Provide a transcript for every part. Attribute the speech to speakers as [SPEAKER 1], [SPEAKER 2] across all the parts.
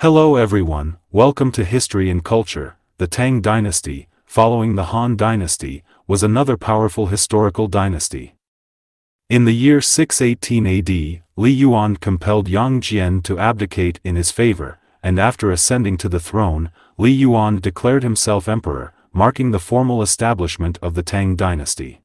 [SPEAKER 1] Hello everyone, welcome to History and Culture. The Tang Dynasty, following the Han Dynasty, was another powerful historical dynasty. In the year 618 AD, Li Yuan compelled Yang Jian to abdicate in his favor, and after ascending to the throne, Li Yuan declared himself emperor, marking the formal establishment of the Tang dynasty.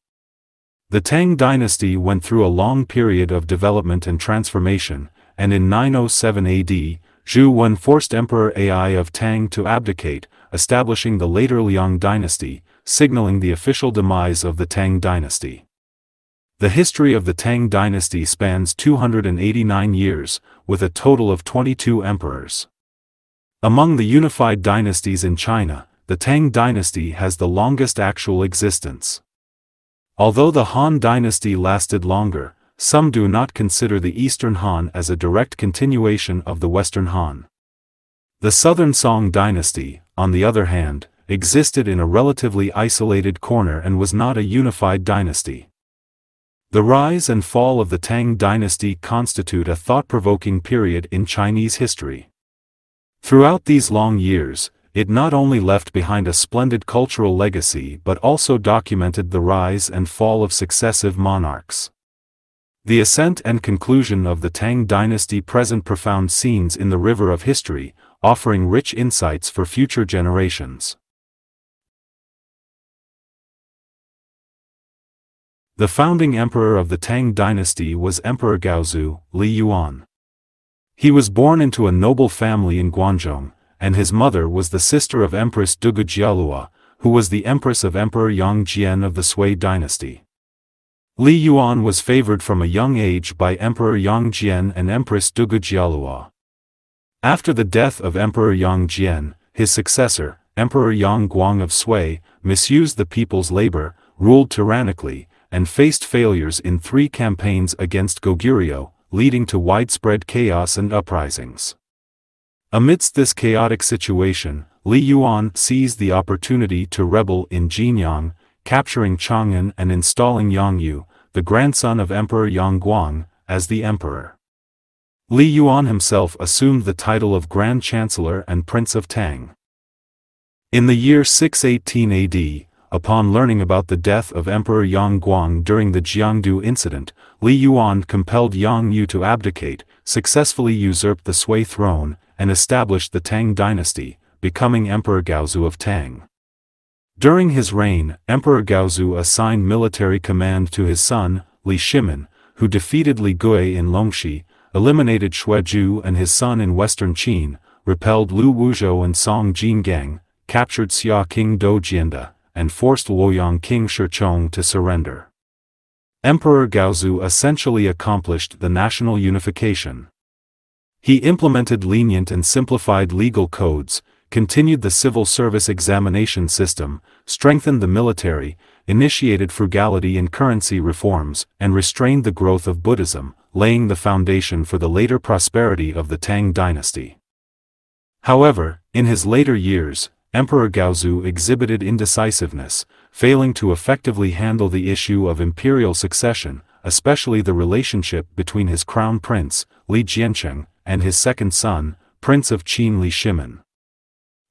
[SPEAKER 1] The Tang dynasty went through a long period of development and transformation, and in 907 AD, Zhu Wen forced Emperor Ai of Tang to abdicate, establishing the later Liang dynasty, signaling the official demise of the Tang dynasty. The history of the Tang dynasty spans 289 years, with a total of 22 emperors. Among the unified dynasties in China, the Tang dynasty has the longest actual existence. Although the Han dynasty lasted longer, some do not consider the Eastern Han as a direct continuation of the Western Han. The Southern Song dynasty, on the other hand, existed in a relatively isolated corner and was not a unified dynasty. The rise and fall of the Tang dynasty constitute a thought-provoking period in Chinese history. Throughout these long years, it not only left behind a splendid cultural legacy but also documented the rise and fall of successive monarchs. The ascent and conclusion of the Tang dynasty present profound scenes in the river of history, offering rich insights for future generations. The founding emperor of the Tang dynasty was Emperor Gaozu, Li Yuan. He was born into a noble family in Guanzhong, and his mother was the sister of Empress Dugu Jialua, who was the empress of Emperor Yang Jian of the Sui dynasty. Li Yuan was favored from a young age by Emperor Yang Jian and Empress Dugu Jialua. After the death of Emperor Yang Jian, his successor, Emperor Yang Guang of Sui, misused the people's labor, ruled tyrannically, and faced failures in three campaigns against Goguryeo, leading to widespread chaos and uprisings. Amidst this chaotic situation, Li Yuan seized the opportunity to rebel in Jinyang, capturing Chang'an and installing Yang Yu, the grandson of Emperor Yang Guang, as the emperor. Li Yuan himself assumed the title of Grand Chancellor and Prince of Tang. In the year 618 AD, upon learning about the death of Emperor Yang Guang during the Jiangdu incident, Li Yuan compelled Yang Yu to abdicate, successfully usurped the Sui throne, and established the Tang dynasty, becoming Emperor Gaozu of Tang. During his reign, Emperor Gaozu assigned military command to his son, Li Shimin, who defeated Li Gui in Longxi, eliminated Xuezhu and his son in western Qin, repelled Lu Wuzhou and Song Jingang, captured Xia King Dou Jiande, and forced Luoyang King Shichong to surrender. Emperor Gaozu essentially accomplished the national unification. He implemented lenient and simplified legal codes, continued the civil service examination system, strengthened the military, initiated frugality and currency reforms, and restrained the growth of Buddhism, laying the foundation for the later prosperity of the Tang dynasty. However, in his later years, Emperor Gaozu exhibited indecisiveness, failing to effectively handle the issue of imperial succession, especially the relationship between his crown prince, Li Jiancheng, and his second son, Prince of Qin Li Shimin.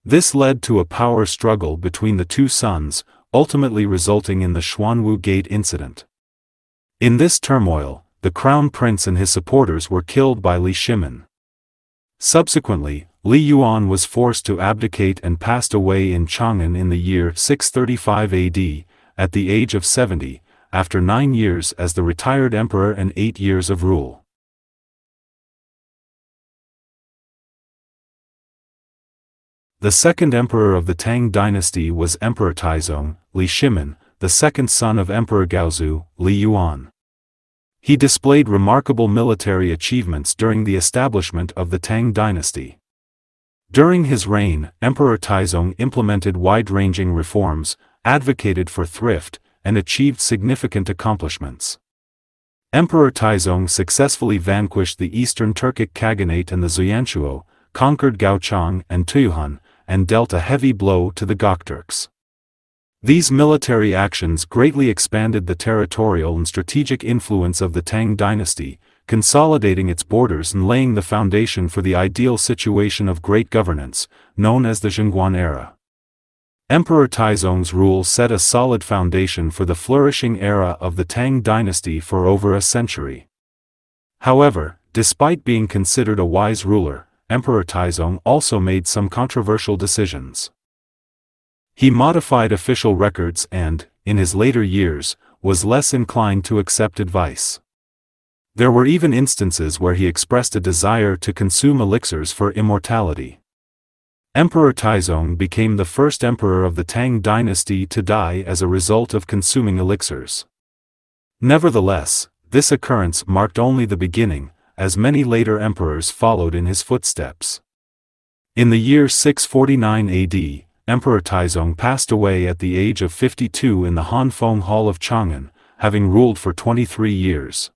[SPEAKER 1] This led to a power struggle between the two sons, ultimately resulting in the Xuanwu Gate incident. In this turmoil, the crown prince and his supporters were killed by Li Shimin. Subsequently, Li Yuan was forced to abdicate and passed away in Chang'an in the year 635 AD, at the age of 70, after nine years as the retired emperor and eight years of rule. The second emperor of the Tang dynasty was Emperor Taizong, Li Shimin, the second son of Emperor Gaozu, Li Yuan. He displayed remarkable military achievements during the establishment of the Tang dynasty. During his reign, Emperor Taizong implemented wide-ranging reforms, advocated for thrift, and achieved significant accomplishments. Emperor Taizong successfully vanquished the Eastern Turkic Khaganate and the Xueyantuo, conquered Gaochang and Tuyuhun, and dealt a heavy blow to the Gokturks. These military actions greatly expanded the territorial and strategic influence of the Tang dynasty, consolidating its borders and laying the foundation for the ideal situation of great governance, known as the Zhenguan era. Emperor Taizong's rule set a solid foundation for the flourishing era of the Tang dynasty for over a century. However, despite being considered a wise ruler, Emperor Taizong also made some controversial decisions. He modified official records and, in his later years, was less inclined to accept advice. There were even instances where he expressed a desire to consume elixirs for immortality. Emperor Taizong became the first emperor of the Tang dynasty to die as a result of consuming elixirs. Nevertheless, this occurrence marked only the beginning, as many later emperors followed in his footsteps. In the year 649 AD, Emperor Taizong passed away at the age of 52 in the Hanfeng Hall of Chang'an, having ruled for 23 years.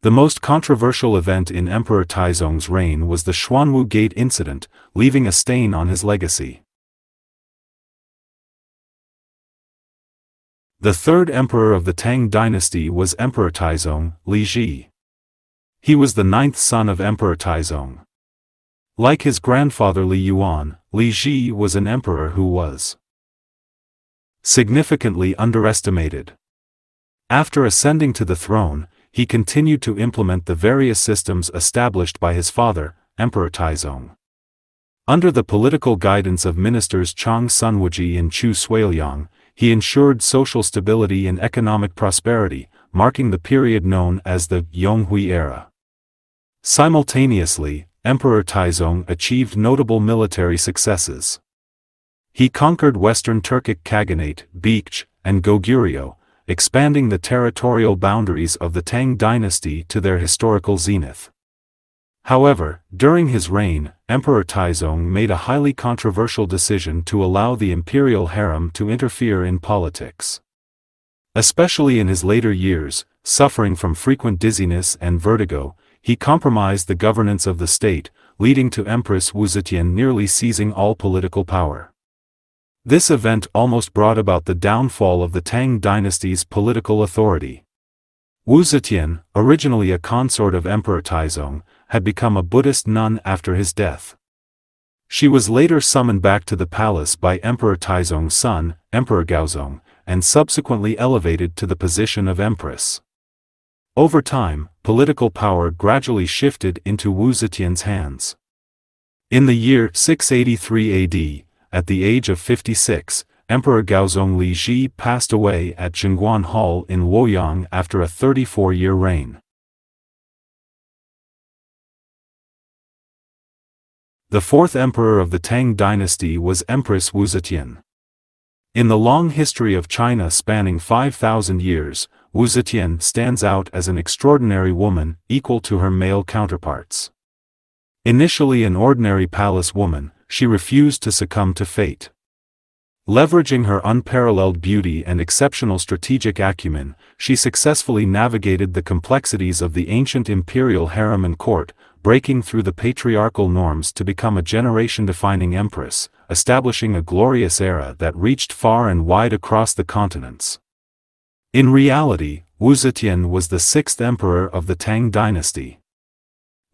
[SPEAKER 1] The most controversial event in Emperor Taizong's reign was the Xuanwu Gate incident, leaving a stain on his legacy. The third emperor of the Tang dynasty was Emperor Taizong, Li Ji. He was the ninth son of Emperor Taizong. Like his grandfather Li Yuan, Li Ji was an emperor who was significantly underestimated. After ascending to the throne, he continued to implement the various systems established by his father, Emperor Taizong. Under the political guidance of ministers Zhangsun Wuji and Chu Suiliang, he ensured social stability and economic prosperity, marking the period known as the Yonghui era. Simultaneously, Emperor Taizong achieved notable military successes. He conquered Western Turkic Khaganate, Baekje, and Goguryeo, expanding the territorial boundaries of the Tang dynasty to their historical zenith. However, during his reign, Emperor Taizong made a highly controversial decision to allow the imperial harem to interfere in politics. Especially in his later years, suffering from frequent dizziness and vertigo, he compromised the governance of the state, leading to Empress Wu Zetian nearly seizing all political power. This event almost brought about the downfall of the Tang dynasty's political authority. Wu Zetian, originally a consort of Emperor Taizong, had become a Buddhist nun after his death. She was later summoned back to the palace by Emperor Taizong's son, Emperor Gaozong, and subsequently elevated to the position of empress. Over time, political power gradually shifted into Wu Zetian's hands. In the year 683 AD, at the age of 56, Emperor Gaozong Li Ji passed away at Zhenguan Hall in Luoyang after a 34-year reign. The fourth emperor of the Tang dynasty was Empress Wu Zetian. In the long history of China spanning 5,000 years, Wu Zetian stands out as an extraordinary woman, equal to her male counterparts. Initially an ordinary palace woman, she refused to succumb to fate. Leveraging her unparalleled beauty and exceptional strategic acumen, she successfully navigated the complexities of the ancient imperial harem and court, breaking through the patriarchal norms to become a generation-defining empress, establishing a glorious era that reached far and wide across the continents. In reality, Wu Zetian was the sixth emperor of the Tang dynasty.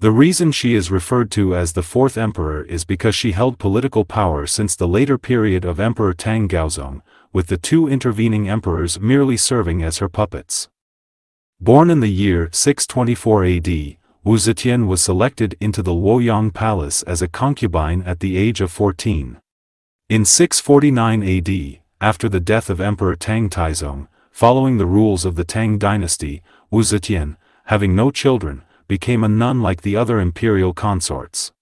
[SPEAKER 1] The reason she is referred to as the fourth emperor is because she held political power since the later period of Emperor Tang Gaozong, with the two intervening emperors merely serving as her puppets. Born in the year 624 AD, Wu Zetian was selected into the Luoyang Palace as a concubine at the age of 14. In 649 AD, after the death of Emperor Tang Taizong, following the rules of the Tang dynasty, Wu Zetian, having no children, became a nun like the other imperial consorts.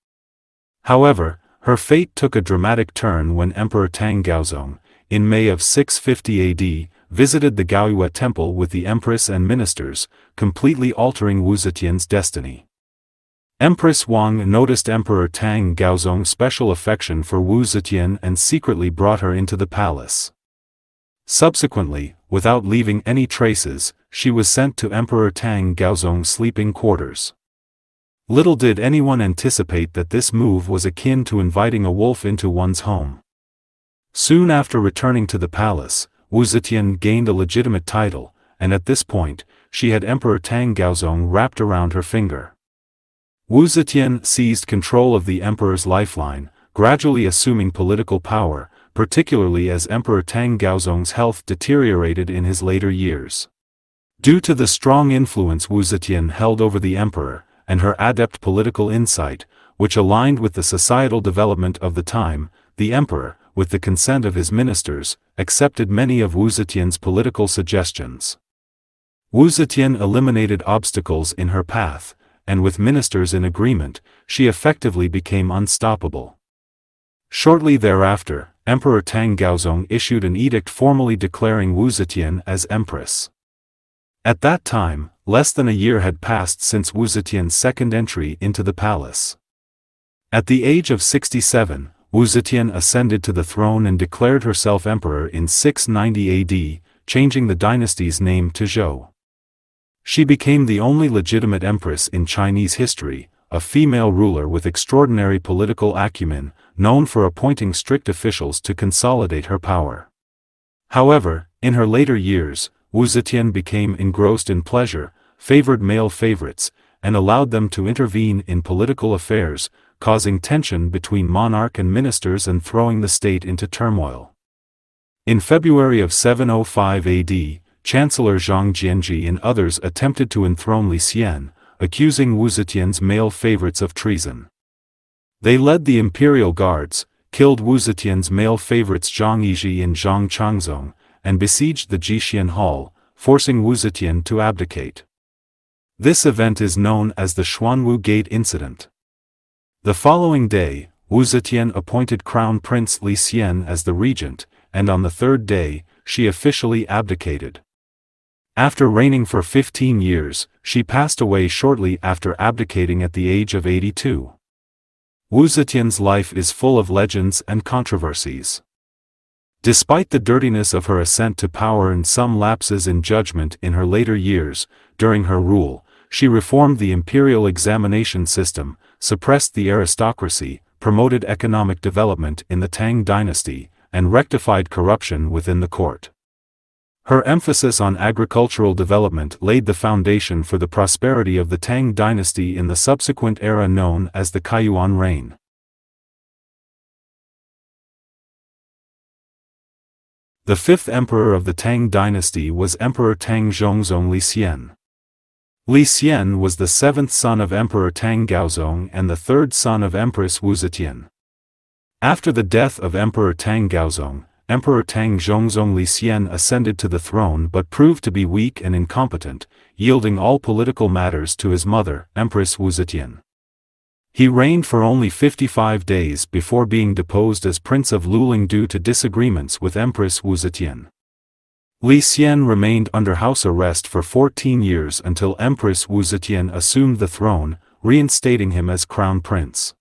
[SPEAKER 1] However, her fate took a dramatic turn when Emperor Tang Gaozong, in May of 650 AD, visited the Gaoyue temple with the empress and ministers, completely altering Wu Zetian's destiny. Empress Wang noticed Emperor Tang Gaozong's special affection for Wu Zetian and secretly brought her into the palace. Subsequently, without leaving any traces, she was sent to Emperor Tang Gaozong's sleeping quarters. Little did anyone anticipate that this move was akin to inviting a wolf into one's home. Soon after returning to the palace, Wu Zetian gained a legitimate title, and at this point, she had Emperor Tang Gaozong wrapped around her finger. Wu Zetian seized control of the emperor's lifeline, gradually assuming political power, particularly as Emperor Tang Gaozong's health deteriorated in his later years. Due to the strong influence Wu Zetian held over the emperor, and her adept political insight, which aligned with the societal development of the time, the emperor, with the consent of his ministers, accepted many of Wu Zetian's political suggestions. Wu Zetian eliminated obstacles in her path, and with ministers in agreement, she effectively became unstoppable. Shortly thereafter, Emperor Tang Gaozong issued an edict formally declaring Wu Zetian as empress. At that time, less than a year had passed since Wu Zetian's second entry into the palace. At the age of 67, Wu Zetian ascended to the throne and declared herself emperor in 690 AD, changing the dynasty's name to Zhou. She became the only legitimate empress in Chinese history, a female ruler with extraordinary political acumen, known for appointing strict officials to consolidate her power. However, in her later years, Wu Zetian became engrossed in pleasure, favored male favorites, and allowed them to intervene in political affairs, causing tension between monarch and ministers and throwing the state into turmoil. In February of 705 AD, Chancellor Zhang Jianzhi and others attempted to enthrone Li Xian, accusing Wu Zetian's male favorites of treason. They led the imperial guards, killed Wu Zetian's male favorites Zhang Yizhi and Zhang Changzong, and besieged the Jixian Hall, forcing Wu Zetian to abdicate. This event is known as the Xuanwu Gate Incident. The following day, Wu Zetian appointed Crown Prince Li Xian as the regent, and on the third day, she officially abdicated. After reigning for 15 years, she passed away shortly after abdicating at the age of 82. Wu Zetian's life is full of legends and controversies. Despite the dirtiness of her ascent to power and some lapses in judgment in her later years, during her rule, she reformed the imperial examination system, suppressed the aristocracy, promoted economic development in the Tang dynasty, and rectified corruption within the court. Her emphasis on agricultural development laid the foundation for the prosperity of the Tang dynasty in the subsequent era known as the Kaiyuan reign. The fifth emperor of the Tang dynasty was Emperor Tang Zhongzong Li Xian. Li Xian was the seventh son of Emperor Tang Gaozong and the third son of Empress Wu Zetian. After the death of Emperor Tang Gaozong, Emperor Tang Zhongzong Li Xian ascended to the throne but proved to be weak and incompetent, yielding all political matters to his mother, Empress Wu Zetian. He reigned for only 55 days before being deposed as Prince of Luling due to disagreements with Empress Wu Zetian. Li Xian remained under house arrest for 14 years until Empress Wu Zetian assumed the throne, reinstating him as crown prince.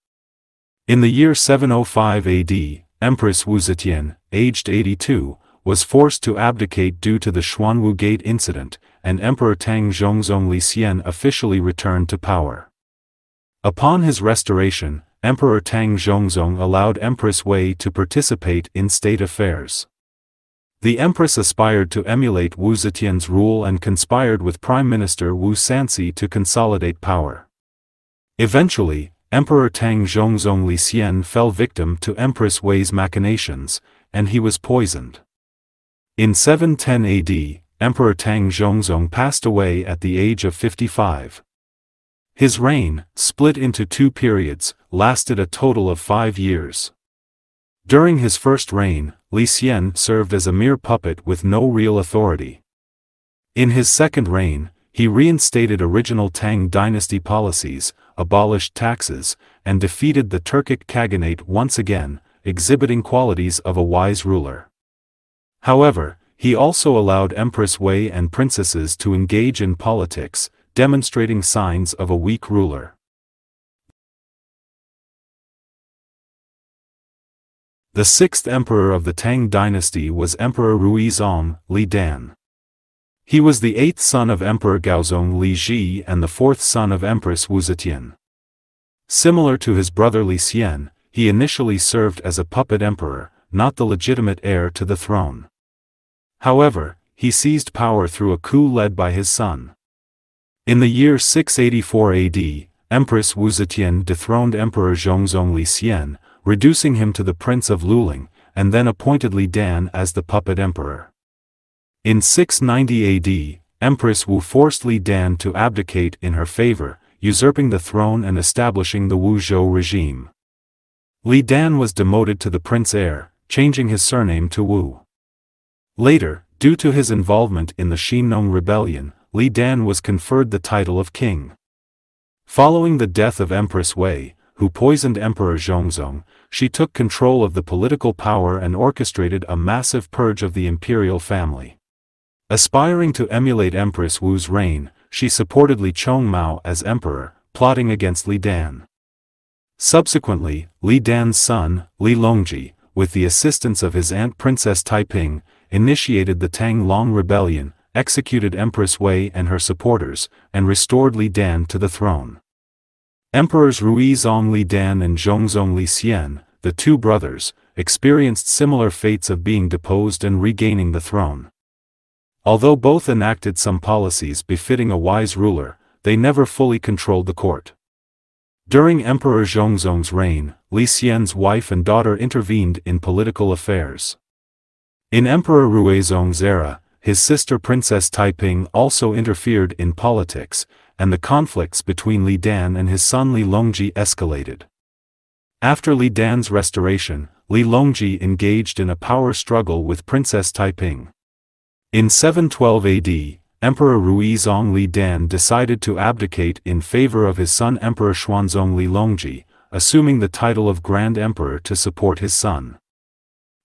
[SPEAKER 1] In the year 705 AD, Empress Wu Zetian, aged 82, was forced to abdicate due to the Xuanwu Gate incident, and Emperor Tang Zhongzong Li Xian officially returned to power. Upon his restoration, Emperor Tang Zhongzong allowed Empress Wei to participate in state affairs. The empress aspired to emulate Wu Zetian's rule and conspired with Prime Minister Wu Sansi to consolidate power. Eventually, Emperor Tang Zhongzong Li Xian fell victim to Empress Wei's machinations, and he was poisoned. In 710 AD, Emperor Tang Zhongzong passed away at the age of 55. His reign, split into two periods, lasted a total of five years. During his first reign, Li Xian served as a mere puppet with no real authority. In his second reign, he reinstated original Tang dynasty policies, abolished taxes, and defeated the Turkic Khaganate once again, exhibiting qualities of a wise ruler. However, he also allowed Empress Wei and princesses to engage in politics, demonstrating signs of a weak ruler. The sixth emperor of the Tang dynasty was Emperor Ruizong, Li Dan. He was the eighth son of Emperor Gaozong Li Ji and the fourth son of Empress Wu Zetian. Similar to his brother Li Xian, he initially served as a puppet emperor, not the legitimate heir to the throne. However, he seized power through a coup led by his son. In the year 684 AD, Empress Wu Zetian dethroned Emperor Zhongzong Li Xian, reducing him to the Prince of Luling, and then appointed Li Dan as the puppet emperor. In 690 AD, Empress Wu forced Li Dan to abdicate in her favor, usurping the throne and establishing the Wu Zhou regime. Li Dan was demoted to the prince heir, changing his surname to Wu. Later, due to his involvement in the Xinnong rebellion, Li Dan was conferred the title of king. Following the death of Empress Wei, who poisoned Emperor Zhongzong, she took control of the political power and orchestrated a massive purge of the imperial family. Aspiring to emulate Empress Wu's reign, she supported Li Chongmao as emperor, plotting against Li Dan. Subsequently, Li Dan's son, Li Longji, with the assistance of his aunt Princess Taiping, initiated the Tang Long Rebellion, executed Empress Wei and her supporters, and restored Li Dan to the throne. Emperors Ruizong Li Dan and Zhongzong Li Xian, the two brothers, experienced similar fates of being deposed and regaining the throne. Although both enacted some policies befitting a wise ruler, they never fully controlled the court. During Emperor Zhongzong's reign, Li Xian's wife and daughter intervened in political affairs. In Emperor Ruizong's era, his sister Princess Taiping also interfered in politics, and the conflicts between Li Dan and his son Li Longji escalated. After Li Dan's restoration, Li Longji engaged in a power struggle with Princess Taiping. In 712 AD, Emperor Ruizong Li Dan decided to abdicate in favor of his son Emperor Xuanzong Li Longji, assuming the title of Grand Emperor to support his son.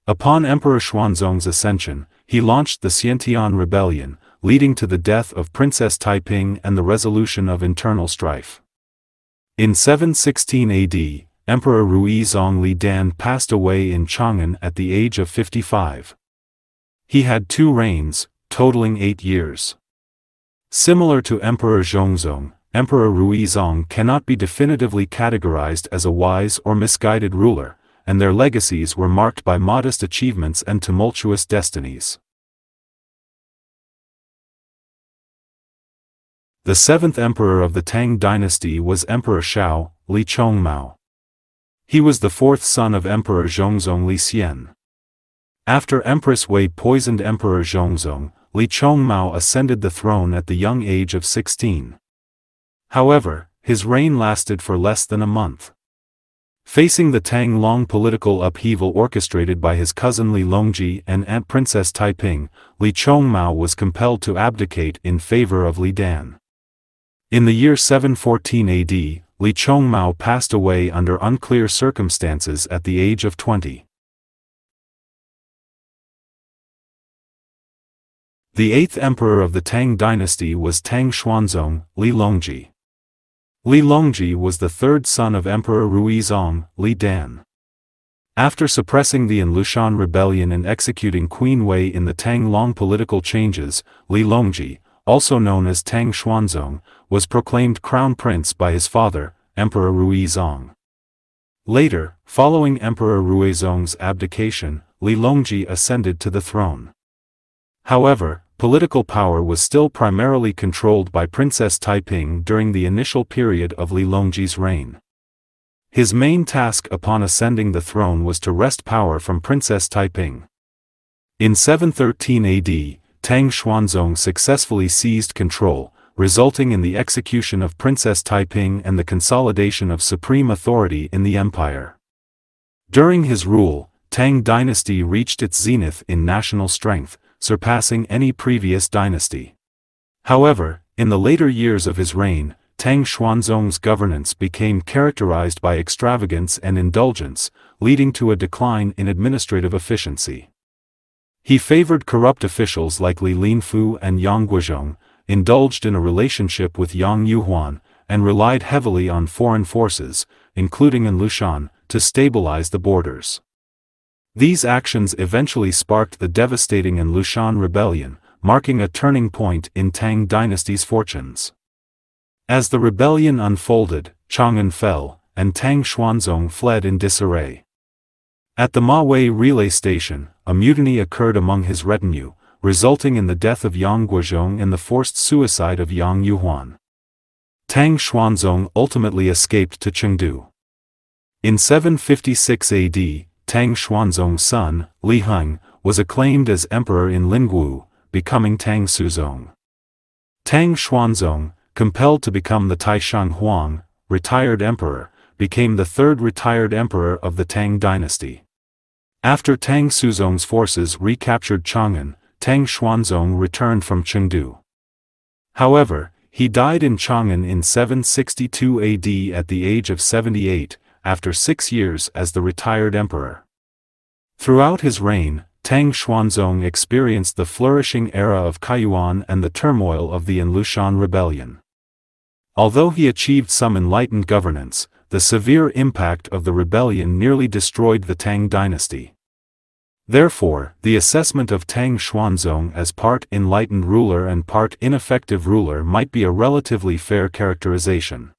[SPEAKER 1] Upon Emperor Xuanzong's ascension, he launched the Xiantian Rebellion, leading to the death of Princess Taiping and the resolution of internal strife. In 716 AD, Emperor Ruizong Li Dan passed away in Chang'an at the age of 55. He had two reigns, totaling eight years. Similar to Emperor Zhongzong, Emperor Ruizong cannot be definitively categorized as a wise or misguided ruler, and their legacies were marked by modest achievements and tumultuous destinies. The seventh emperor of the Tang dynasty was Emperor Shao, Li Chongmao. He was the fourth son of Emperor Zhongzong Li Xian. After Empress Wei poisoned Emperor Zhongzong, Li Chongmao ascended the throne at the young age of 16. However, his reign lasted for less than a month. Facing the Tang Long political upheaval orchestrated by his cousin Li Longji and Aunt Princess Taiping, Li Chongmao was compelled to abdicate in favor of Li Dan. In the year 714 AD, Li Chongmao passed away under unclear circumstances at the age of 20. The eighth emperor of the Tang dynasty was Tang Xuanzong, Li Longji. Li Longji was the third son of Emperor Ruizong, Li Dan. After suppressing the An Lushan rebellion and executing Queen Wei in the Tang Long political changes, Li Longji, also known as Tang Xuanzong, was proclaimed crown prince by his father, Emperor Ruizong. Later, following Emperor Ruizong's abdication, Li Longji ascended to the throne. However, political power was still primarily controlled by Princess Taiping during the initial period of Li Longji's reign. His main task upon ascending the throne was to wrest power from Princess Taiping. In 713 AD, Tang Xuanzong successfully seized control, resulting in the execution of Princess Taiping and the consolidation of supreme authority in the empire. During his rule, Tang dynasty reached its zenith in national strength, surpassing any previous dynasty. However, in the later years of his reign, Tang Xuanzong's governance became characterized by extravagance and indulgence, leading to a decline in administrative efficiency. He favored corrupt officials like Li Linfu and Yang Guozhong, indulged in a relationship with Yang Yuhuan, and relied heavily on foreign forces, including An Lushan, to stabilize the borders. These actions eventually sparked the devastating and An Lushan rebellion, marking a turning point in Tang dynasty's fortunes. As the rebellion unfolded, Chang'an fell, and Tang Xuanzong fled in disarray. At the Ma Wei relay station, a mutiny occurred among his retinue, resulting in the death of Yang Guozhong and the forced suicide of Yang Yuhuan. Tang Xuanzong ultimately escaped to Chengdu. In 756 AD, Tang Xuanzong's son, Li Heng, was acclaimed as emperor in Lingwu, becoming Tang Suzong. Tang Xuanzong, compelled to become the Taishang Huang, retired emperor, became the third retired emperor of the Tang dynasty. After Tang Suzong's forces recaptured Chang'an, Tang Xuanzong returned from Chengdu. However, he died in Chang'an in 762 AD at the age of 78, after six years as the retired emperor. Throughout his reign, Tang Xuanzong experienced the flourishing era of Kaiyuan and the turmoil of the An Lushan rebellion. Although he achieved some enlightened governance, the severe impact of the rebellion nearly destroyed the Tang dynasty. Therefore, the assessment of Tang Xuanzong as part enlightened ruler and part ineffective ruler might be a relatively fair characterization.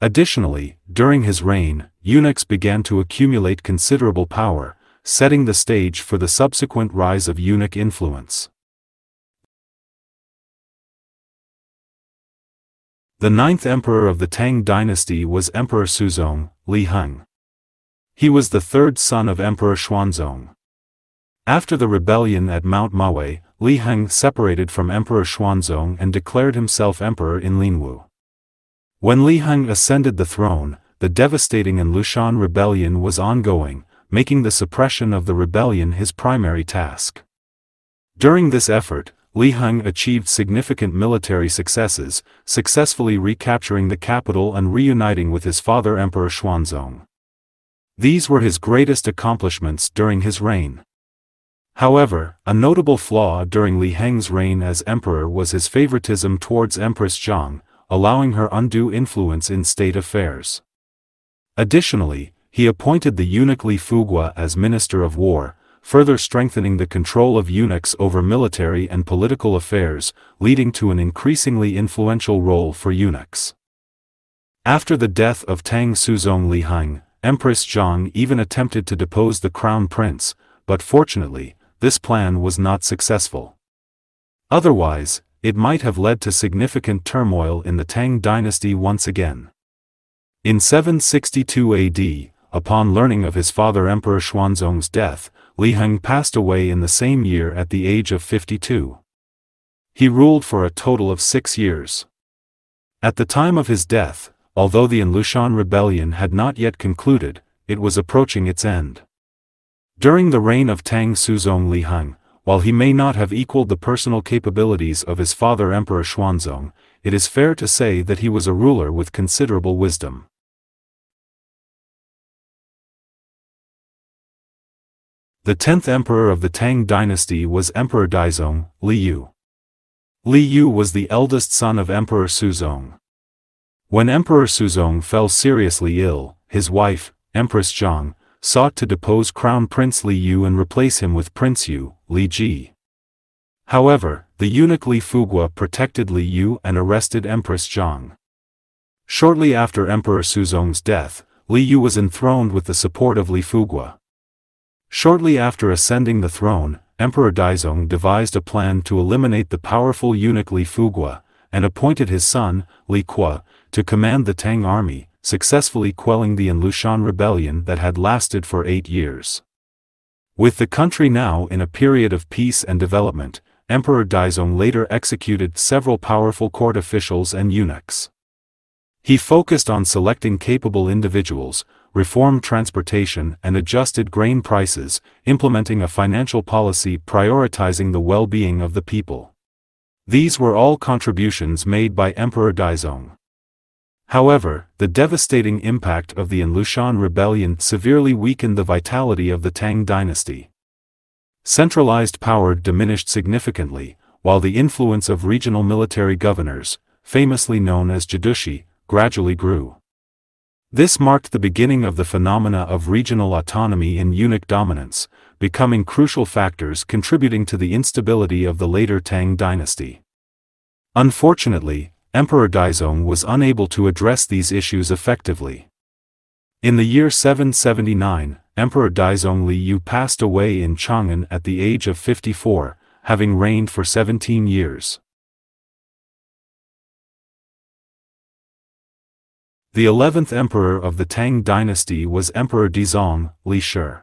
[SPEAKER 1] Additionally, during his reign, eunuchs began to accumulate considerable power, setting the stage for the subsequent rise of eunuch influence. The ninth emperor of the Tang dynasty was Emperor Suzong, Li Heng. He was the third son of Emperor Xuanzong. After the rebellion at Mount Mawei, Li Heng separated from Emperor Xuanzong and declared himself emperor in Lingwu. When Li Heng ascended the throne, the devastating and An Lushan rebellion was ongoing, making the suppression of the rebellion his primary task. During this effort, Li Heng achieved significant military successes, successfully recapturing the capital and reuniting with his father Emperor Xuanzong. These were his greatest accomplishments during his reign. However, a notable flaw during Li Heng's reign as emperor was his favoritism towards Empress Zhang, allowing her undue influence in state affairs. Additionally, he appointed the eunuch Li Fuguo as Minister of War, further strengthening the control of eunuchs over military and political affairs, leading to an increasingly influential role for eunuchs. After the death of Tang Suzong Li Heng, Empress Zhang even attempted to depose the crown prince, but fortunately, this plan was not successful. Otherwise, it might have led to significant turmoil in the Tang dynasty once again. In 762 AD, upon learning of his father Emperor Xuanzong's death, Li Heng passed away in the same year at the age of 52. He ruled for a total of six years. At the time of his death, although the An Lushan rebellion had not yet concluded, it was approaching its end. During the reign of Tang Suzong Li Heng, while he may not have equaled the personal capabilities of his father Emperor Xuanzong, it is fair to say that he was a ruler with considerable wisdom. The tenth emperor of the Tang dynasty was Emperor Daizong, Li Yu. Li Yu was the eldest son of Emperor Suzong. When Emperor Suzong fell seriously ill, his wife, Empress Zhang, sought to depose Crown Prince Li Yu and replace him with Prince Yu, Li Ji. However, the eunuch Li Fuguo protected Li Yu and arrested Empress Zhang. Shortly after Emperor Suzong's death, Li Yu was enthroned with the support of Li Fuguo. Shortly after ascending the throne, Emperor Daizong devised a plan to eliminate the powerful eunuch Li Fuguo, and appointed his son, Li Kuo, to command the Tang army, successfully quelling the An Lushan rebellion that had lasted for eight years. With the country now in a period of peace and development, Emperor Daizong later executed several powerful court officials and eunuchs. He focused on selecting capable individuals, reformed transportation and adjusted grain prices, implementing a financial policy prioritizing the well-being of the people. These were all contributions made by Emperor Daizong. However, the devastating impact of the An Lushan rebellion severely weakened the vitality of the Tang dynasty. Centralized power diminished significantly, while the influence of regional military governors, famously known as Jiedushi, gradually grew. This marked the beginning of the phenomena of regional autonomy and eunuch dominance, becoming crucial factors contributing to the instability of the later Tang dynasty. Unfortunately, Emperor Daizong was unable to address these issues effectively. In the year 779, Emperor Daizong Li Yu passed away in Chang'an at the age of 54, having reigned for 17 years. The eleventh emperor of the Tang dynasty was Emperor Dezong, Li Shi.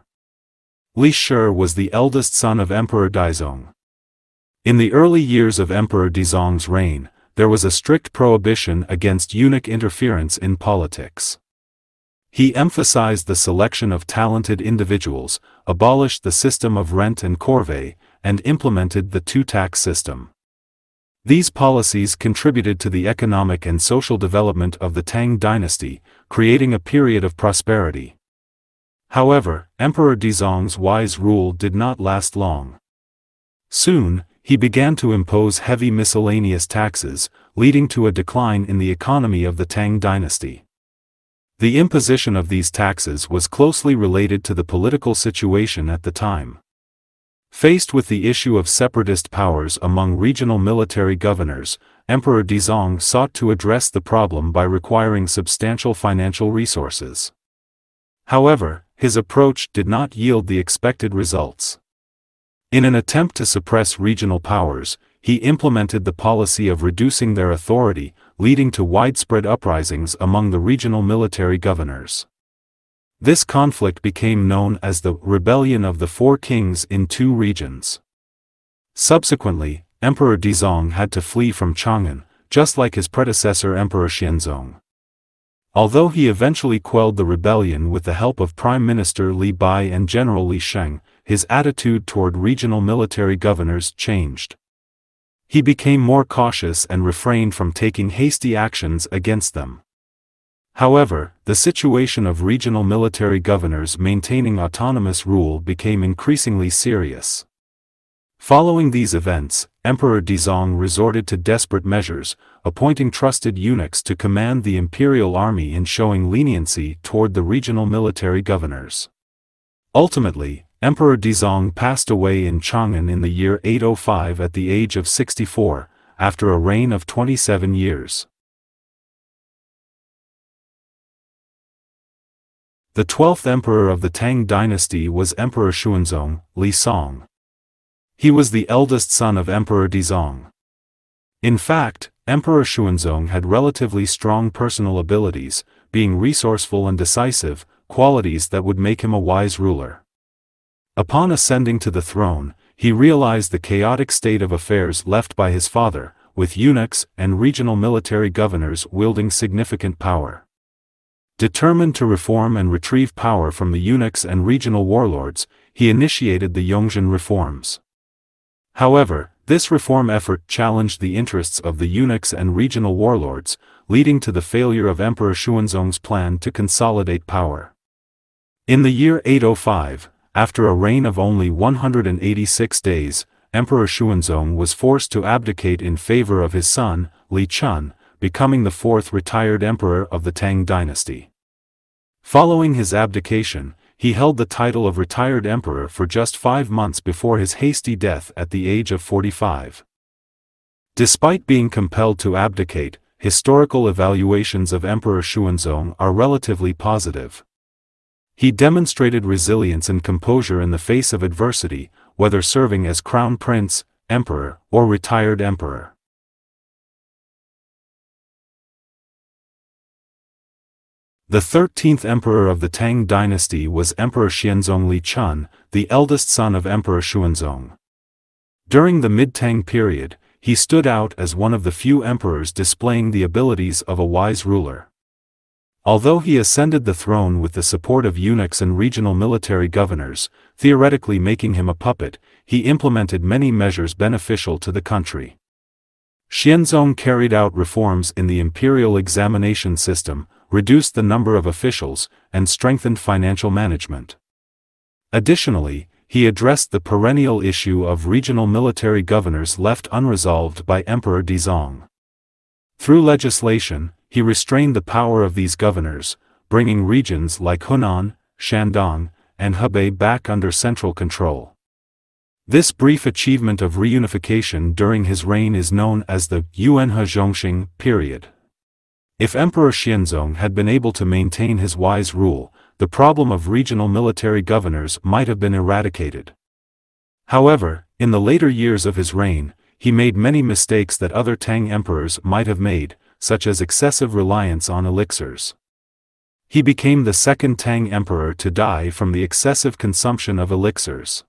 [SPEAKER 1] Li Shi was the eldest son of Emperor Daizong. In the early years of Emperor Dezong's reign, there was a strict prohibition against eunuch interference in politics. He emphasized the selection of talented individuals, abolished the system of rent and corvée, and implemented the two-tax system. These policies contributed to the economic and social development of the Tang dynasty, creating a period of prosperity. However, Emperor Dezong's wise rule did not last long. Soon, he began to impose heavy miscellaneous taxes, leading to a decline in the economy of the Tang dynasty. The imposition of these taxes was closely related to the political situation at the time. Faced with the issue of separatist powers among regional military governors, Emperor Dezong sought to address the problem by requiring substantial financial resources. However, his approach did not yield the expected results. In an attempt to suppress regional powers, he implemented the policy of reducing their authority, leading to widespread uprisings among the regional military governors. This conflict became known as the Rebellion of the Four Kings in two regions. Subsequently, Emperor Dezong had to flee from Chang'an, just like his predecessor Emperor Xianzong. Although he eventually quelled the rebellion with the help of Prime Minister Li Bai and General Li Sheng, his attitude toward regional military governors changed. He became more cautious and refrained from taking hasty actions against them. However, the situation of regional military governors maintaining autonomous rule became increasingly serious. Following these events, Emperor Dezong resorted to desperate measures, appointing trusted eunuchs to command the imperial army and showing leniency toward the regional military governors. Ultimately, Emperor Dezong passed away in Chang'an in the year 805 at the age of 64, after a reign of 27 years. The twelfth emperor of the Tang dynasty was Emperor Xuanzong, Li Song. He was the eldest son of Emperor Dezong. In fact, Emperor Xuanzong had relatively strong personal abilities, being resourceful and decisive, qualities that would make him a wise ruler. Upon ascending to the throne, he realized the chaotic state of affairs left by his father, with eunuchs and regional military governors wielding significant power. Determined to reform and retrieve power from the eunuchs and regional warlords, he initiated the Yongzhen reforms. However, this reform effort challenged the interests of the eunuchs and regional warlords, leading to the failure of Emperor Xuanzong's plan to consolidate power. In the year 805, after a reign of only 186 days, Emperor Xuanzong was forced to abdicate in favor of his son, Li Chun, becoming the fourth retired emperor of the Tang dynasty. Following his abdication, he held the title of retired emperor for just five months before his hasty death at the age of 45. Despite being compelled to abdicate, historical evaluations of Emperor Xuanzong are relatively positive. He demonstrated resilience and composure in the face of adversity, whether serving as crown prince, emperor, or retired emperor. The thirteenth emperor of the Tang dynasty was Emperor Xianzong Li Chun, the eldest son of Emperor Xuanzong. During the mid-Tang period, he stood out as one of the few emperors displaying the abilities of a wise ruler. Although he ascended the throne with the support of eunuchs and regional military governors, theoretically making him a puppet, he implemented many measures beneficial to the country. Xianzong carried out reforms in the imperial examination system, reduced the number of officials, and strengthened financial management. Additionally, he addressed the perennial issue of regional military governors left unresolved by Emperor Dezong. Through legislation, he restrained the power of these governors, bringing regions like Hunan, Shandong, and Hebei back under central control. This brief achievement of reunification during his reign is known as the Yuanhe Zhongxing period. If Emperor Xianzong had been able to maintain his wise rule, the problem of regional military governors might have been eradicated. However, in the later years of his reign, he made many mistakes that other Tang emperors might have made, such as excessive reliance on elixirs. He became the second Tang emperor to die from the excessive consumption of elixirs.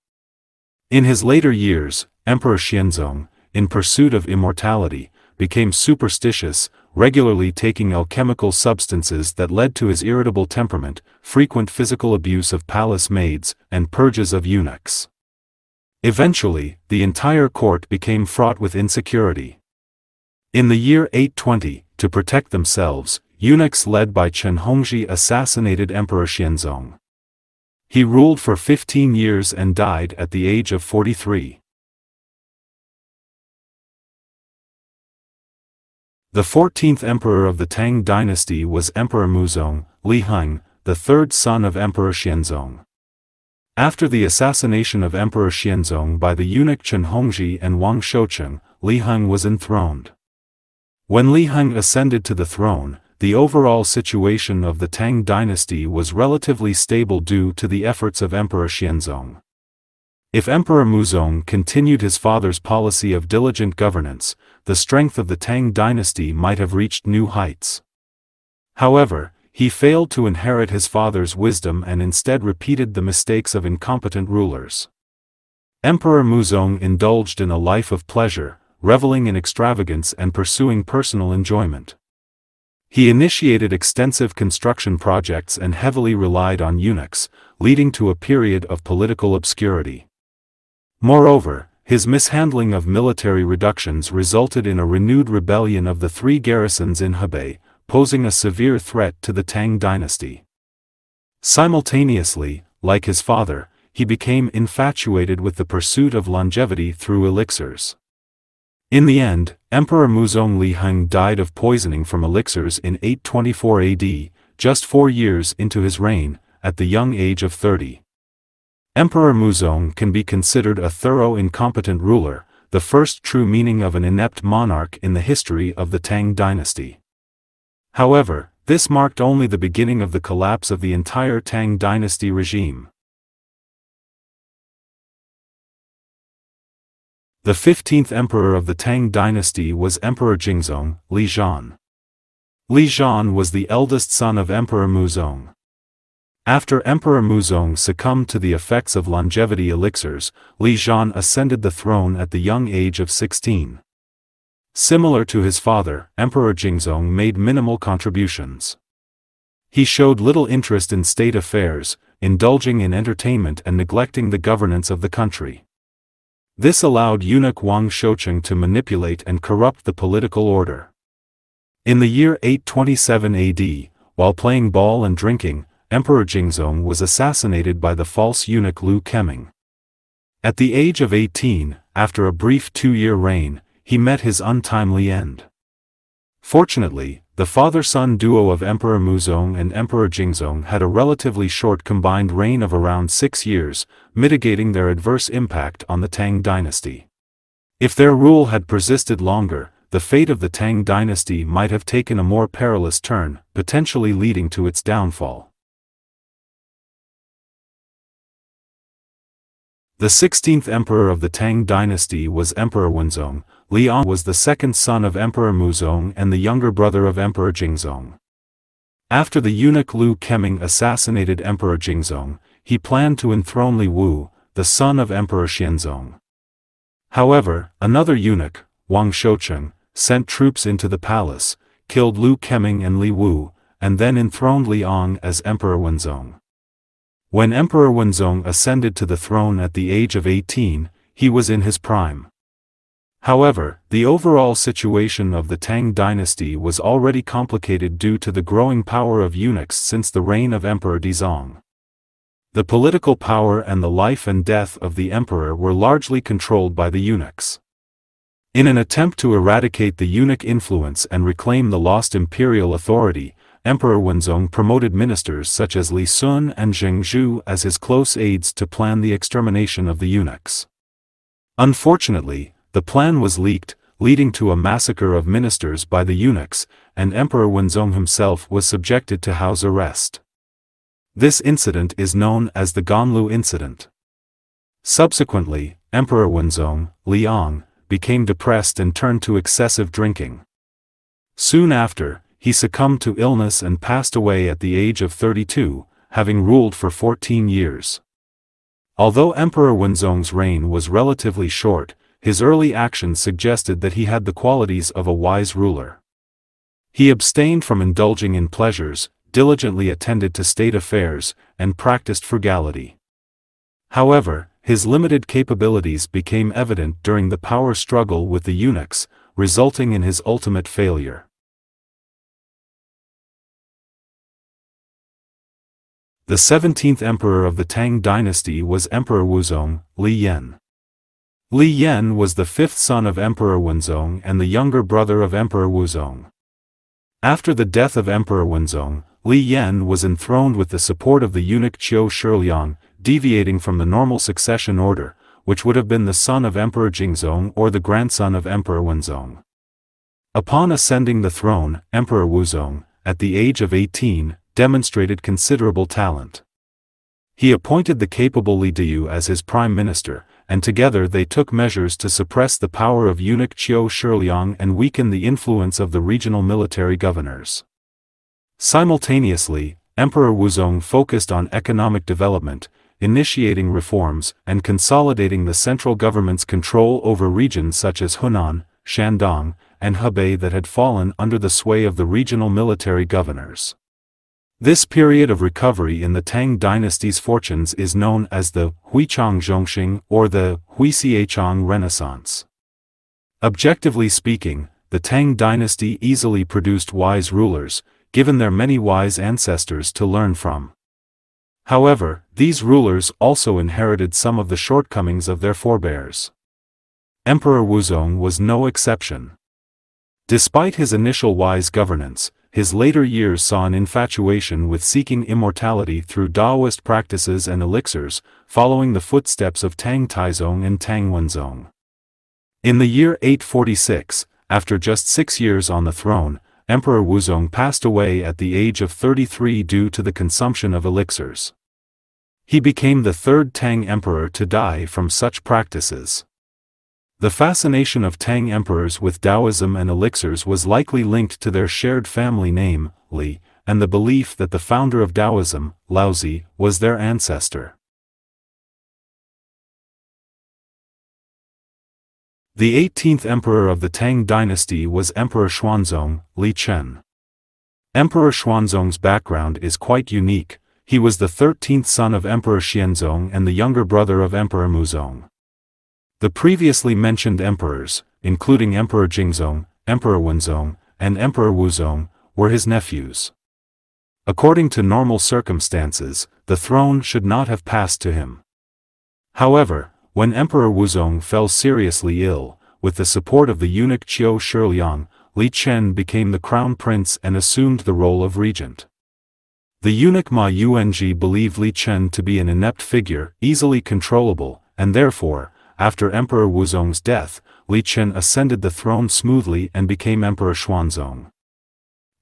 [SPEAKER 1] In his later years, Emperor Xianzong, in pursuit of immortality, became superstitious, regularly taking alchemical substances that led to his irritable temperament, frequent physical abuse of palace maids, and purges of eunuchs. Eventually, the entire court became fraught with insecurity. In the year 820, to protect themselves, eunuchs led by Chen Hongzhi assassinated Emperor Xianzong. He ruled for 15 years and died at the age of 43. The 14th emperor of the Tang dynasty was Emperor Muzong, Li Heng, the third son of Emperor Xianzong. After the assassination of Emperor Xianzong by the eunuch Chen Hongzhi and Wang Shoucheng, Li Heng was enthroned. When Li Heng ascended to the throne, the overall situation of the Tang dynasty was relatively stable due to the efforts of Emperor Xianzong. If Emperor Muzong continued his father's policy of diligent governance, the strength of the Tang dynasty might have reached new heights. However, he failed to inherit his father's wisdom and instead repeated the mistakes of incompetent rulers. Emperor Muzong indulged in a life of pleasure, reveling in extravagance and pursuing personal enjoyment. He initiated extensive construction projects and heavily relied on eunuchs, leading to a period of political obscurity. Moreover, his mishandling of military reductions resulted in a renewed rebellion of the three garrisons in Hebei, posing a severe threat to the Tang dynasty. Simultaneously, like his father, he became infatuated with the pursuit of longevity through elixirs. In the end, Emperor Muzong Li Heng died of poisoning from elixirs in 824 AD, just four years into his reign, at the young age of 30. Emperor Muzong can be considered a thorough incompetent ruler, the first true meaning of an inept monarch in the history of the Tang dynasty. However, this marked only the beginning of the collapse of the entire Tang dynasty regime. The 15th emperor of the Tang dynasty was Emperor Jingzong, Li Zhan. Li Zhan was the eldest son of Emperor Muzong. After Emperor Muzong succumbed to the effects of longevity elixirs, Li Zhan ascended the throne at the young age of 16. Similar to his father, Emperor Jingzong made minimal contributions. He showed little interest in state affairs, indulging in entertainment and neglecting the governance of the country. This allowed eunuch Wang Shoucheng to manipulate and corrupt the political order. In the year 827 AD, while playing ball and drinking, Emperor Jingzong was assassinated by the false eunuch Liu Keming. At the age of 18, after a brief two-year reign, he met his untimely end. Fortunately, the father-son duo of Emperor Muzong and Emperor Jingzong had a relatively short combined reign of around six years, mitigating their adverse impact on the Tang dynasty. If their rule had persisted longer, the fate of the Tang dynasty might have taken a more perilous turn, potentially leading to its downfall. The 16th emperor of the Tang dynasty was Emperor Wenzong. Li Ang was the second son of Emperor Muzong and the younger brother of Emperor Jingzong. After the eunuch Liu Keming assassinated Emperor Jingzong, he planned to enthrone Li Wu, the son of Emperor Xianzong. However, another eunuch, Wang Shoucheng, sent troops into the palace, killed Liu Keming and Li Wu, and then enthroned Li Ang as Emperor Wenzong. When Emperor Wenzong ascended to the throne at the age of 18, he was in his prime. However, the overall situation of the Tang dynasty was already complicated due to the growing power of eunuchs since the reign of Emperor Dezong. The political power and the life and death of the emperor were largely controlled by the eunuchs. In an attempt to eradicate the eunuch influence and reclaim the lost imperial authority, Emperor Wenzong promoted ministers such as Li Xun and Zheng Zhu as his close aides to plan the extermination of the eunuchs. Unfortunately, the plan was leaked, leading to a massacre of ministers by the eunuchs, and Emperor Wenzong himself was subjected to house arrest. This incident is known as the Ganlu incident. Subsequently, Emperor Wenzong, Li Ang, became depressed and turned to excessive drinking. Soon after, he succumbed to illness and passed away at the age of 32, having ruled for 14 years. Although Emperor Wenzong's reign was relatively short, his early actions suggested that he had the qualities of a wise ruler. He abstained from indulging in pleasures, diligently attended to state affairs, and practiced frugality. However, his limited capabilities became evident during the power struggle with the eunuchs, resulting in his ultimate failure. The 17th emperor of the Tang dynasty was Emperor Wuzong, Li Yan. Li Yan was the fifth son of Emperor Wenzong and the younger brother of Emperor Wuzong. After the death of Emperor Wenzong, Li Yan was enthroned with the support of the eunuch Qiu Shiliang, deviating from the normal succession order, which would have been the son of Emperor Jingzong or the grandson of Emperor Wenzong. Upon ascending the throne, Emperor Wuzong, at the age of 18, demonstrated considerable talent. He appointed the capable Li Deyu as his prime minister, and together they took measures to suppress the power of eunuch Qiu Shiliang and weaken the influence of the regional military governors. Simultaneously, Emperor Wuzong focused on economic development, initiating reforms and consolidating the central government's control over regions such as Hunan, Shandong, and Hebei that had fallen under the sway of the regional military governors. This period of recovery in the Tang dynasty's fortunes is known as the Huichang Zhongxing or the Huixiechang Renaissance. Objectively speaking, the Tang dynasty easily produced wise rulers, given their many wise ancestors to learn from. However, these rulers also inherited some of the shortcomings of their forebears. Emperor Wuzong was no exception. Despite his initial wise governance, his later years saw an infatuation with seeking immortality through Taoist practices and elixirs, following the footsteps of Tang Taizong and Tang Wenzong. In the year 846, after just six years on the throne, Emperor Wuzong passed away at the age of 33 due to the consumption of elixirs. He became the third Tang emperor to die from such practices. The fascination of Tang emperors with Taoism and elixirs was likely linked to their shared family name, Li, and the belief that the founder of Taoism, Laozi, was their ancestor. The 18th emperor of the Tang dynasty was Emperor Xuanzong, Li Chen. Emperor Xuanzong's background is quite unique, he was the 13th son of Emperor Xianzong and the younger brother of Emperor Muzong. The previously mentioned emperors, including Emperor Jingzong, Emperor Wenzong, and Emperor Wuzong, were his nephews. According to normal circumstances, the throne should not have passed to him. However, when Emperor Wuzong fell seriously ill, with the support of the eunuch Qiu Shiliang, Li Chen became the crown prince and assumed the role of regent. The eunuch Ma Yuanzhi believed Li Chen to be an inept figure, easily controllable, and therefore, after Emperor Wuzong's death, Li Chen ascended the throne smoothly and became Emperor Xuanzong.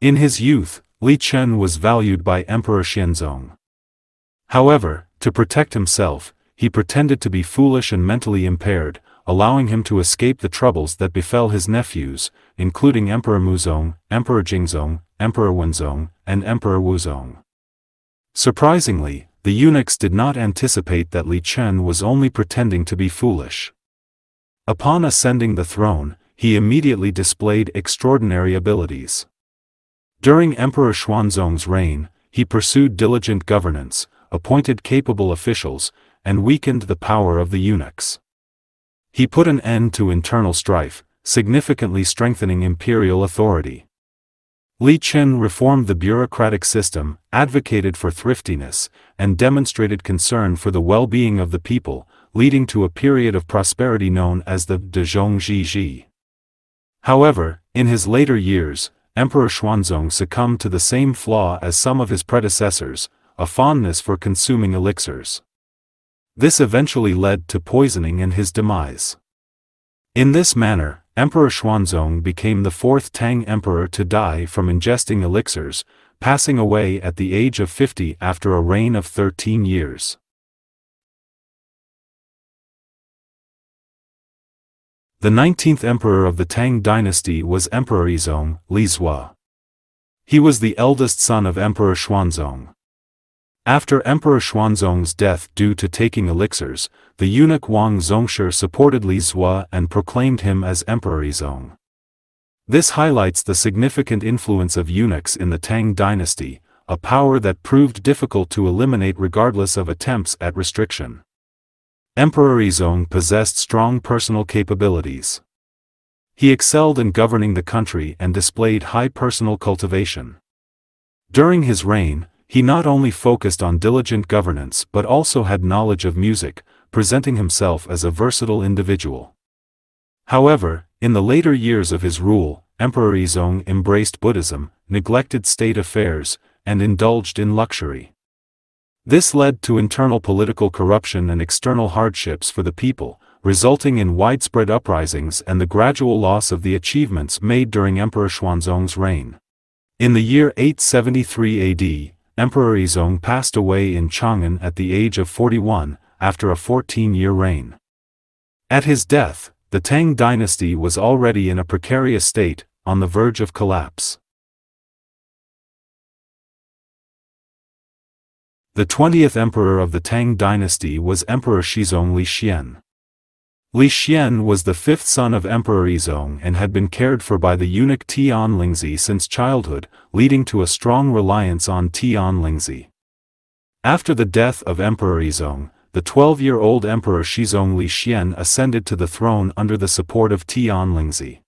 [SPEAKER 1] In his youth, Li Chen was valued by Emperor Xianzong. However, to protect himself, he pretended to be foolish and mentally impaired, allowing him to escape the troubles that befell his nephews, including Emperor Muzong, Emperor Jingzong, Emperor Wenzong, and Emperor Wuzong. Surprisingly, the eunuchs did not anticipate that Li Chen was only pretending to be foolish. Upon ascending the throne, he immediately displayed extraordinary abilities. During Emperor Xuanzong's reign, he pursued diligent governance, appointed capable officials, and weakened the power of the eunuchs. He put an end to internal strife, significantly strengthening imperial authority. Li Chen reformed the bureaucratic system, advocated for thriftiness, and demonstrated concern for the well-being of the people, leading to a period of prosperity known as the Dazhong Zhizhi. However, in his later years, Emperor Xuanzong succumbed to the same flaw as some of his predecessors, a fondness for consuming elixirs. This eventually led to poisoning and his demise. In this manner, Emperor Xuanzong became the fourth Tang emperor to die from ingesting elixirs, passing away at the age of 50 after a reign of 13 years. The 19th emperor of the Tang dynasty was Emperor Yizong, Li Zhua. He was the eldest son of Emperor Xuanzong. After Emperor Xuanzong's death due to taking elixirs, the eunuch Wang Zongshi supported Li Zhua and proclaimed him as Emperor Yizong. This highlights the significant influence of eunuchs in the Tang dynasty, a power that proved difficult to eliminate regardless of attempts at restriction. Emperor Yizong possessed strong personal capabilities. He excelled in governing the country and displayed high personal cultivation. During his reign, he not only focused on diligent governance but also had knowledge of music, presenting himself as a versatile individual. However, in the later years of his rule, Emperor Yizong embraced Buddhism, neglected state affairs, and indulged in luxury. This led to internal political corruption and external hardships for the people, resulting in widespread uprisings and the gradual loss of the achievements made during Emperor Xuanzong's reign. In the year 873 AD, Emperor Yizong passed away in Chang'an at the age of 41, after a 14-year reign. At his death, the Tang dynasty was already in a precarious state, on the verge of collapse. The 20th emperor of the Tang dynasty was Emperor Xizong Li Xian. Li Xian was the fifth son of Emperor Yizong and had been cared for by the eunuch Tian Lingzi since childhood, leading to a strong reliance on Tian Lingzi. After the death of Emperor Yizong, the 12-year-old Emperor Xizong Li Xian ascended to the throne under the support of Tian Lingzi.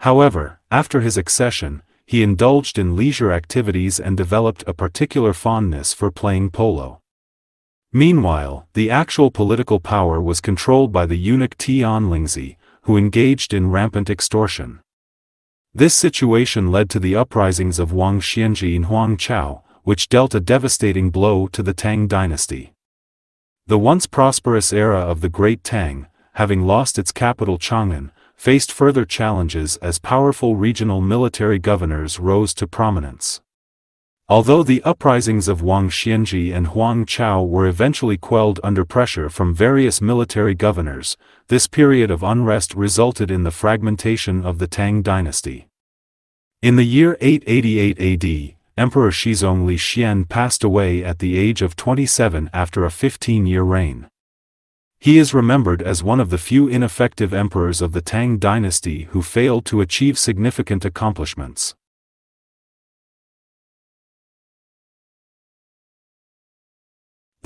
[SPEAKER 1] However, after his accession, he indulged in leisure activities and developed a particular fondness for playing polo. Meanwhile, the actual political power was controlled by the eunuch Tian Lingzi, who engaged in rampant extortion. This situation led to the uprisings of Wang Xianzhi and Huang Chao, which dealt a devastating blow to the Tang dynasty. The once prosperous era of the Great Tang, having lost its capital Chang'an, faced further challenges as powerful regional military governors rose to prominence. Although the uprisings of Wang Xianzhi and Huang Chao were eventually quelled under pressure from various military governors, this period of unrest resulted in the fragmentation of the Tang dynasty. In the year 888 AD, Emperor Xizong Li Xian passed away at the age of 27 after a 15-year reign. He is remembered as one of the few ineffective emperors of the Tang dynasty who failed to achieve significant accomplishments.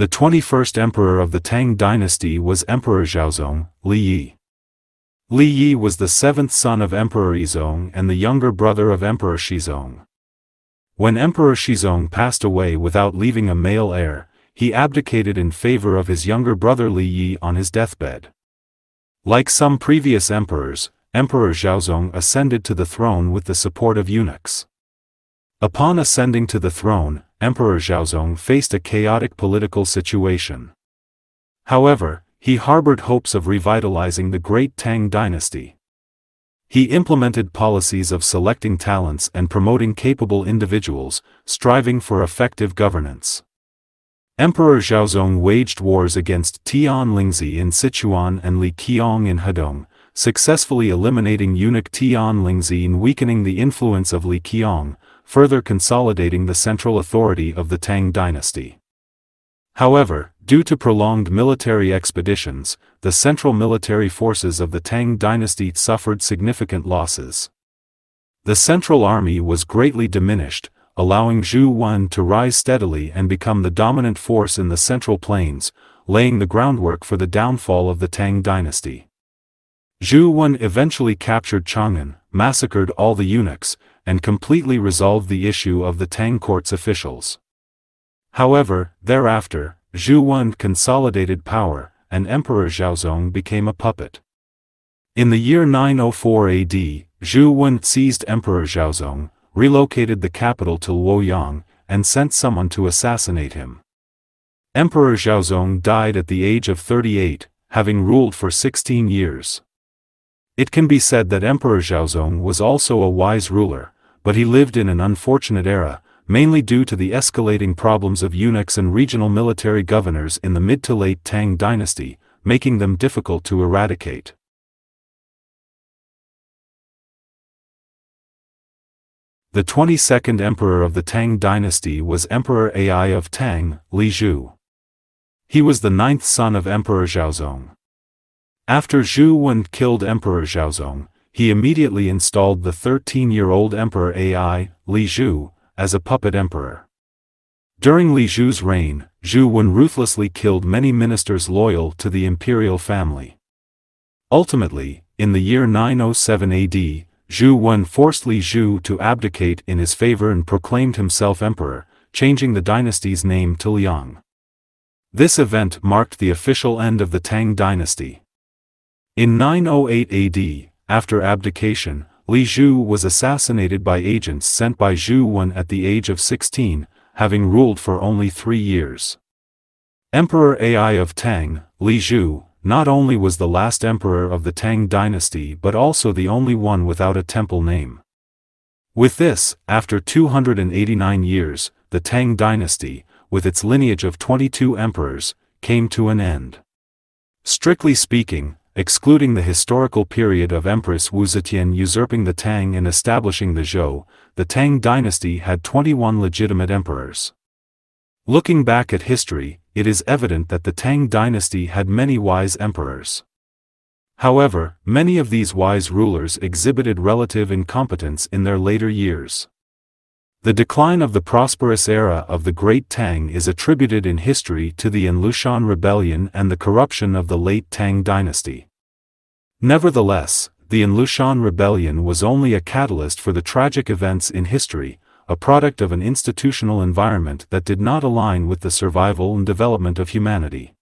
[SPEAKER 1] The 21st emperor of the Tang dynasty was Emperor Zhaozong, Li Yi. Li Yi was the seventh son of Emperor Yizong and the younger brother of Emperor Xizong. When Emperor Xizong passed away without leaving a male heir, he abdicated in favor of his younger brother Li Yi on his deathbed. Like some previous emperors, Emperor Zhaozong ascended to the throne with the support of eunuchs. Upon ascending to the throne, Emperor Zhaozong faced a chaotic political situation. However, he harbored hopes of revitalizing the great Tang dynasty. He implemented policies of selecting talents and promoting capable individuals, striving for effective governance. Emperor Zhaozong waged wars against Tian Lingzi in Sichuan and Li Keyong in Hedong, successfully eliminating eunuch Tian Lingzi and weakening the influence of Li Keyong, further consolidating the central authority of the Tang dynasty. However, due to prolonged military expeditions, the central military forces of the Tang dynasty suffered significant losses. The central army was greatly diminished, allowing Zhu Wen to rise steadily and become the dominant force in the central plains, laying the groundwork for the downfall of the Tang dynasty. Zhu Wen eventually captured Chang'an, massacred all the eunuchs, and completely resolved the issue of the Tang court's officials. However, thereafter, Zhu Wen consolidated power, and Emperor Zhaozong became a puppet. In the year 904 AD, Zhu Wen seized Emperor Zhaozong, relocated the capital to Luoyang, and sent someone to assassinate him. Emperor Zhaozong died at the age of 38, having ruled for 16 years. It can be said that Emperor Zhaozong was also a wise ruler, but he lived in an unfortunate era, mainly due to the escalating problems of eunuchs and regional military governors in the mid to late Tang dynasty, making them difficult to eradicate. The 22nd emperor of the Tang dynasty was Emperor Ai of Tang, Li Zhu. He was the ninth son of Emperor Zhaozong. After Zhu Wen killed Emperor Zhaozong, he immediately installed the 13-year-old Emperor Ai, Li Zhu, as a puppet emperor. During Li Zhu's reign, Zhu Wen ruthlessly killed many ministers loyal to the imperial family. Ultimately, in the year 907 AD, Zhu Wen forced Li Zhu to abdicate in his favor and proclaimed himself emperor, changing the dynasty's name to Liang. This event marked the official end of the Tang dynasty. In 908 AD, after abdication, Li Zhu was assassinated by agents sent by Zhu Wen at the age of 16, having ruled for only three years. Emperor Ai of Tang, Li Zhu, not only was the last emperor of the Tang dynasty but also the only one without a temple name. With this, after 289 years, the Tang dynasty, with its lineage of 22 emperors, came to an end. Strictly speaking, excluding the historical period of Empress Wu Zetian usurping the Tang and establishing the Zhou, the Tang dynasty had 21 legitimate emperors. Looking back at history, it is evident that the Tang dynasty had many wise emperors. However, many of these wise rulers exhibited relative incompetence in their later years. The decline of the prosperous era of the Great Tang is attributed in history to the Lushan rebellion and the corruption of the late Tang dynasty. Nevertheless, the Lushan rebellion was only a catalyst for the tragic events in history, a product of an institutional environment that did not align with the survival and development of humanity.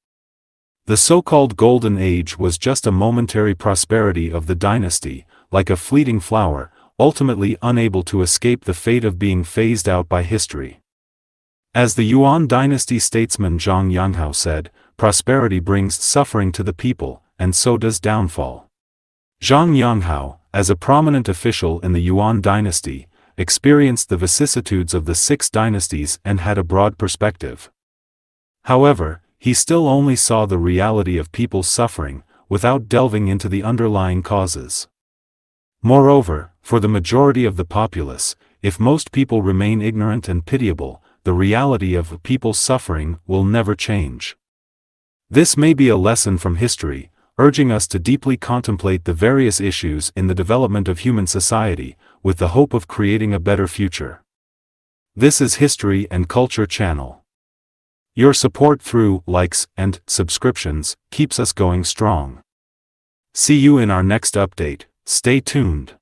[SPEAKER 1] The so-called Golden Age was just a momentary prosperity of the dynasty, like a fleeting flower, ultimately unable to escape the fate of being phased out by history. As the Yuan dynasty statesman Zhang Yanghao said, prosperity brings suffering to the people, and so does downfall. Zhang Yanghao, as a prominent official in the Yuan dynasty, experienced the vicissitudes of the six dynasties and had a broad perspective. However, he still only saw the reality of people's suffering, without delving into the underlying causes. Moreover, for the majority of the populace, if most people remain ignorant and pitiable, the reality of people's suffering will never change. This may be a lesson from history, urging us to deeply contemplate the various issues in the development of human society, with the hope of creating a better future. This is History and Culture Channel. Your support through likes and subscriptions keeps us going strong. See you in our next update, stay tuned.